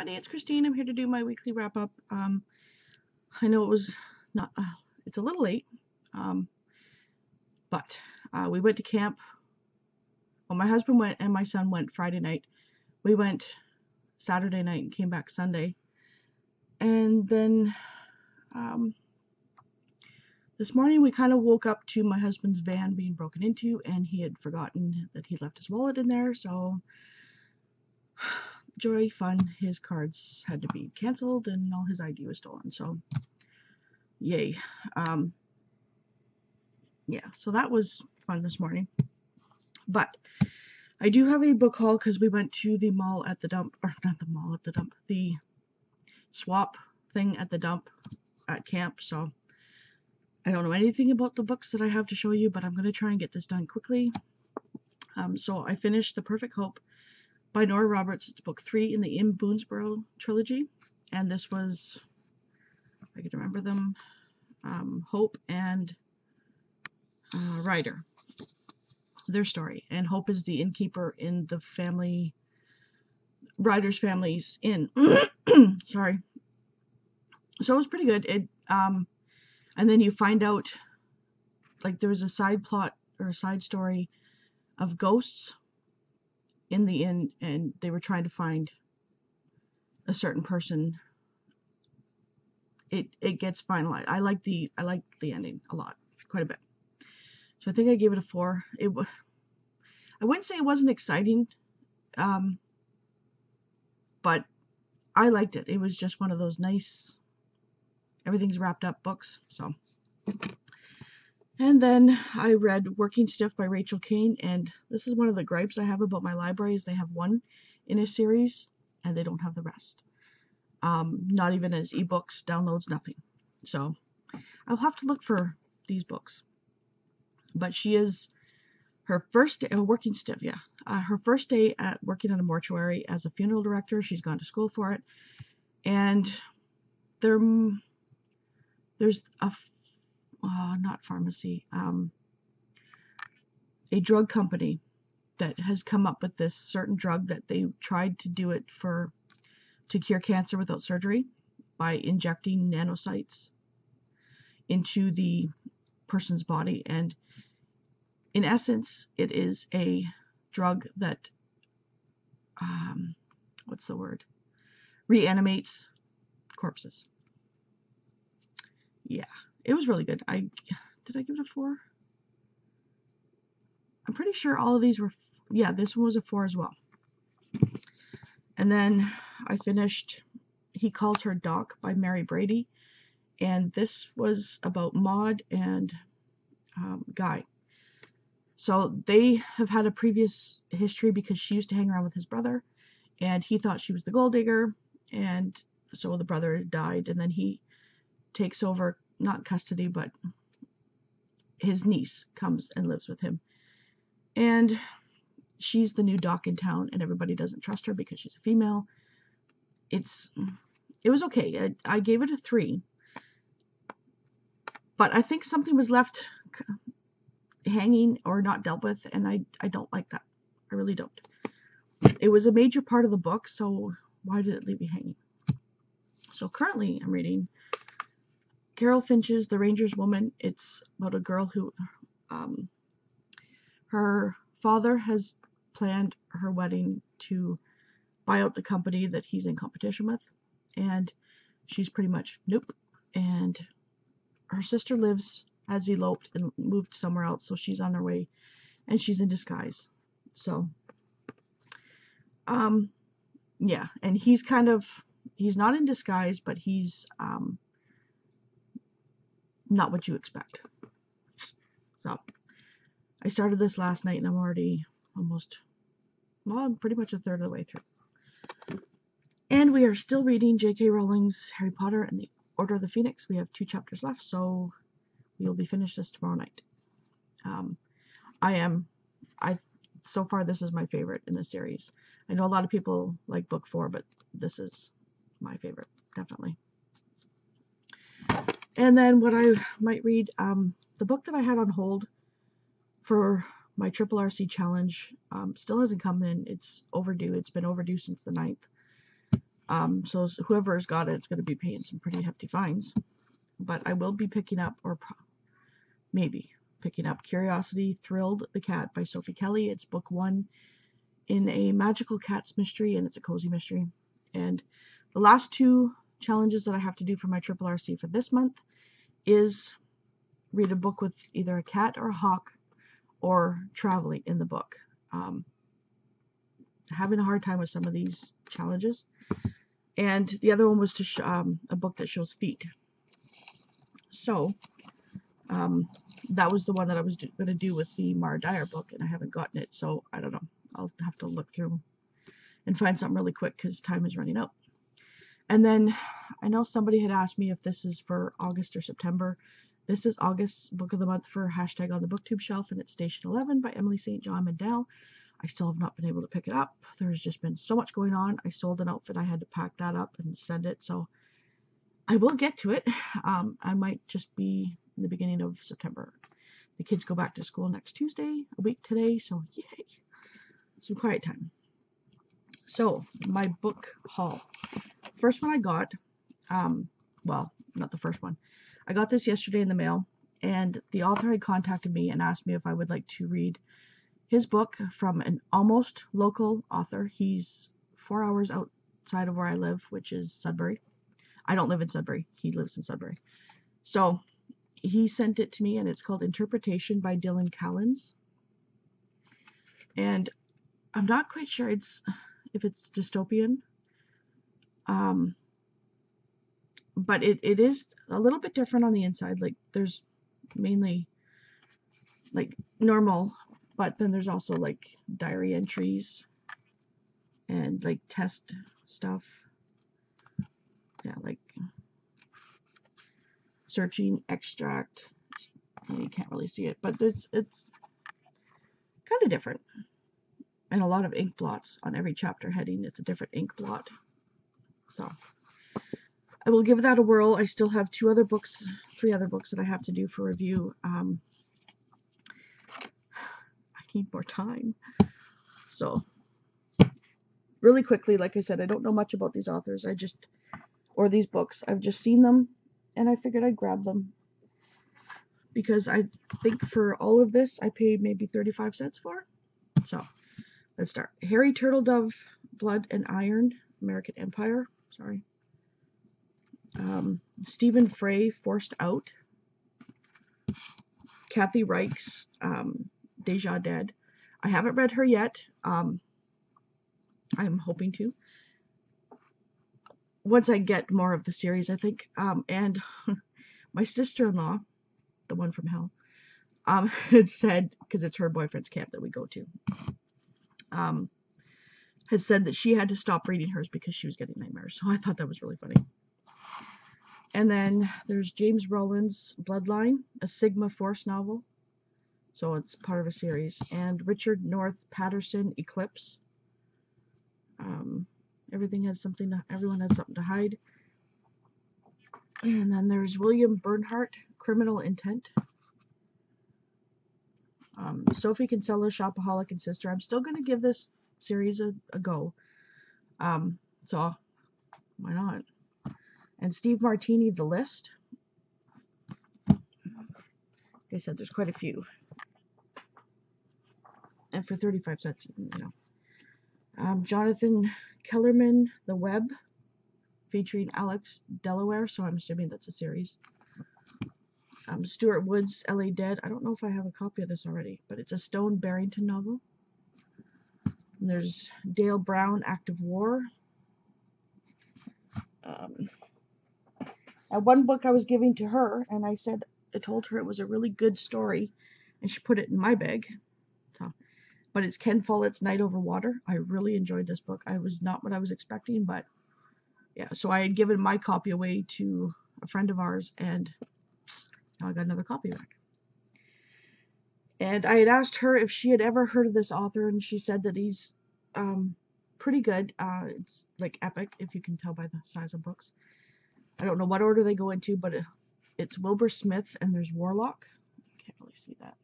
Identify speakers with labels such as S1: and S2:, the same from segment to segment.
S1: everybody. It's Christine. I'm here to do my weekly wrap up. Um, I know it was not, uh, it's a little late, um, but uh, we went to camp. Well, my husband went and my son went Friday night. We went Saturday night and came back Sunday. And then um, this morning we kind of woke up to my husband's van being broken into and he had forgotten that he left his wallet in there. So Joy Fun, his cards had to be canceled and all his ID was stolen. So, yay. Um, yeah, so that was fun this morning. But I do have a book haul because we went to the mall at the dump, or not the mall at the dump, the swap thing at the dump at camp. So I don't know anything about the books that I have to show you, but I'm going to try and get this done quickly. Um, so I finished The Perfect Hope by Nora Roberts. It's book three in the In Boonesboro trilogy, and this was, I can remember them, um, Hope and uh, Ryder, their story. And Hope is the innkeeper in the family, Ryder's family's inn. Sorry. So it was pretty good. It um, and then you find out, like there was a side plot or a side story of ghosts in the end, and they were trying to find a certain person. It it gets finalized. I like the I like the ending a lot, quite a bit. So I think I gave it a four. It I wouldn't say it wasn't exciting, um, but I liked it. It was just one of those nice everything's wrapped up books. So. And then I read Working Stiff by Rachel Caine, and this is one of the gripes I have about my library is they have one in a series and they don't have the rest. Um, not even as ebooks, downloads, nothing. So I'll have to look for these books. But she is her first day, oh, working stiff, yeah. Uh, her first day at working in a mortuary as a funeral director. She's gone to school for it. And there, there's a not pharmacy, um, a drug company that has come up with this certain drug that they tried to do it for to cure cancer without surgery by injecting nanocytes into the person's body and in essence it is a drug that um, what's the word reanimates corpses yeah it was really good. I did I give it a four? I'm pretty sure all of these were yeah, this one was a four as well. And then I finished He Calls Her Doc by Mary Brady. And this was about Maud and um, Guy. So they have had a previous history because she used to hang around with his brother. And he thought she was the gold digger. And so the brother died. And then he takes over not custody, but his niece comes and lives with him. And she's the new doc in town, and everybody doesn't trust her because she's a female. It's it was okay. I, I gave it a three, but I think something was left hanging or not dealt with, and I I don't like that. I really don't. It was a major part of the book, so why did it leave you hanging? So currently, I'm reading Carol Finch's The Ranger's Woman. It's about a girl who, um, her father has planned her wedding to buy out the company that he's in competition with, and she's pretty much nope. And her sister lives has eloped and moved somewhere else, so she's on her way, and she's in disguise. So, um, yeah, and he's kind of he's not in disguise, but he's um not what you expect. So I started this last night and I'm already almost, well, I'm pretty much a third of the way through. And we are still reading J.K. Rowling's Harry Potter and the Order of the Phoenix. We have two chapters left, so we'll be finished this tomorrow night. Um, I am, I so far this is my favorite in the series. I know a lot of people like book four, but this is my favorite, definitely. And then what I might read, um, the book that I had on hold for my Triple RC challenge um, still hasn't come in. It's overdue. It's been overdue since the 9th. Um, so whoever's got it, it's going to be paying some pretty hefty fines. But I will be picking up, or maybe picking up, Curiosity Thrilled the Cat by Sofie Kelly. It's book one in a magical cat's mystery, and it's a cozy mystery. And the last two challenges that I have to do for my Triple RC for this month is read a book with either a cat or a hawk or traveling in the book. Um, having a hard time with some of these challenges. And the other one was to um, a book that shows feet. So um, that was the one that I was going to do with the Mara Dyer book, and I haven't gotten it, so I don't know. I'll have to look through and find something really quick because time is running out. And then I know somebody had asked me if this is for August or September. This is August's book of the month for hashtag on the booktube shelf, and it's Station 11 by Emily St. John Mandel. I still have not been able to pick it up. There's just been so much going on. I sold an outfit. I had to pack that up and send it. So I will get to it. Um, I might just be the beginning of September. The kids go back to school next Tuesday, a week today. So yay. Some quiet time. So my book haul first one I got, um, well, not the first one. I got this yesterday in the mail, and the author had contacted me and asked me if I would like to read his book from an almost local author. He's four hours outside of where I live, which is Sudbury. I don't live in Sudbury. He lives in Sudbury. So he sent it to me, and it's called Interpretation by Dylan Callens. And I'm not quite sure it's if it's dystopian um, but it, it is a little bit different on the inside. Like there's mainly like normal, but then there's also like diary entries and like test stuff. Yeah, like searching extract. You can't really see it, but it's it's kind of different. And a lot of ink blots on every chapter heading. It's a different ink blot. So I will give that a whirl. I still have two other books, three other books that I have to do for review. Um, I need more time. So really quickly, like I said, I don't know much about these authors. I just, or these books, I've just seen them and I figured I'd grab them because I think for all of this, I paid maybe 35 cents for. So let's start. Harry Turtledove, Blood and Iron, American Empire sorry. Um, Stephen Frey forced out. Kathy Reichs um, Deja Dead. I haven't read her yet. Um, I'm hoping to. Once I get more of the series, I think. Um, and my sister-in-law, the one from hell, um, had said, because it's her boyfriend's camp that we go to, um, has said that she had to stop reading hers because she was getting nightmares. So I thought that was really funny. And then there's James Rollins' Bloodline, a Sigma Force novel. So it's part of a series. And Richard North Patterson Eclipse. Um, everything has something to, everyone has something to hide. And then there's William Bernhardt, Criminal Intent. Um, Sophie Kinsella, Shopaholic and Sister. I'm still going to give this series ago. Um, so why not? And Steve Martini, The List. Like I said, there's quite a few. And for 35 cents, you know. Um, Jonathan Kellerman, The Web, featuring Alex Delaware, so I'm assuming that's a series. Um, Stuart Woods, LA Dead. I don't know if I have a copy of this already, but it's a Stone Barrington novel. There's Dale Brown, Act of War. Um, at one book I was giving to her, and I said, I told her it was a really good story, and she put it in my bag. So, but it's Ken Follett's Night Over Water. I really enjoyed this book. I was not what I was expecting, but yeah. So I had given my copy away to a friend of ours, and now I got another copy back and I had asked her if she had ever heard of this author, and she said that he's um, pretty good. Uh, it's like epic, if you can tell by the size of books. I don't know what order they go into, but uh, it's Wilbur Smith, and there's Warlock. Can't really see that.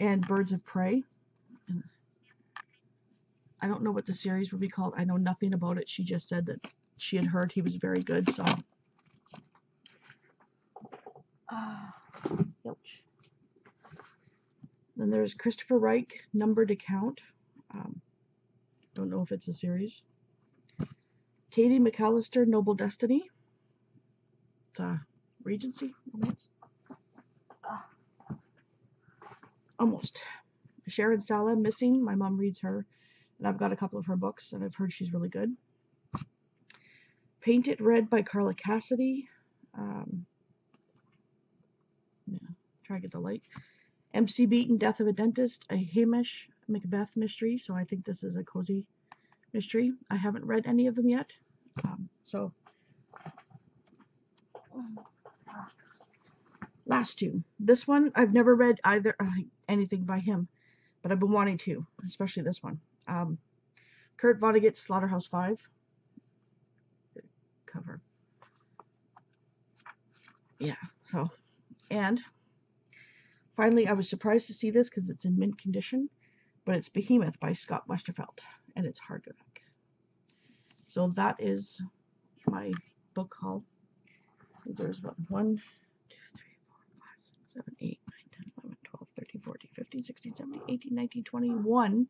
S1: And Birds of Prey. I don't know what the series would be called. I know nothing about it. She just said that she had heard he was very good, so. Uh, ouch. Then there's Christopher Reich, Numbered Account. Um, don't know if it's a series. Katie MacAlister, Noble Destiny. It's a Regency romance. Ah. almost. Sharon Sala, Missing. My mom reads her. And I've got a couple of her books, and I've heard she's really good. Paint It Red by Carla Cassidy. Um, yeah, try to get the light. MC Beaton, Death of a Dentist, a Hamish Macbeth mystery. So I think this is a cozy mystery. I haven't read any of them yet. Um, so last two. This one, I've never read either uh, anything by him, but I've been wanting to, especially this one. Um, Kurt Vonnegut's Slaughterhouse Five. cover. Yeah, so, and Finally, I was surprised to see this because it's in mint condition, but it's Behemoth by Scott Westerfeld, and it's hardback. So that is my book haul. There's about 1, 2, 3, 4, 5, 6, 7, 8, 9, 10, 11, 12, 13, 14, 15, 16, 17, 18, 19, 21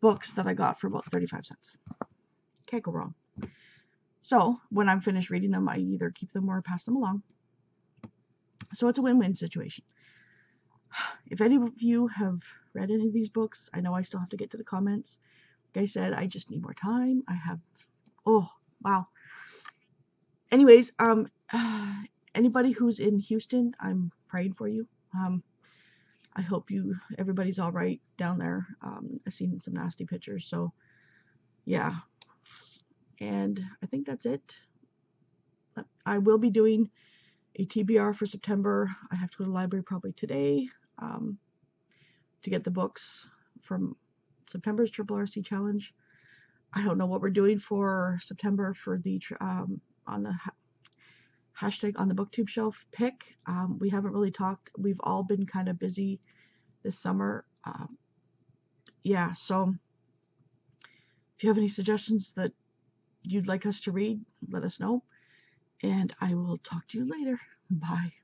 S1: books that I got for about 35 cents. Can't go wrong. So when I'm finished reading them, I either keep them or pass them along. So it's a win-win situation if any of you have read any of these books, I know I still have to get to the comments. Like I said, I just need more time. I have, oh, wow. Anyways, um, uh, anybody who's in Houston, I'm praying for you. Um, I hope you, everybody's all right down there. Um, I've seen some nasty pictures, so yeah. And I think that's it. I will be doing a TBR for September. I have to go to the library probably today um, to get the books from September's Triple RC Challenge. I don't know what we're doing for September for the um, on the ha hashtag on the booktube shelf pick. Um, we haven't really talked. We've all been kind of busy this summer. Um, yeah, so if you have any suggestions that you'd like us to read, let us know. And I will talk to you later. Bye.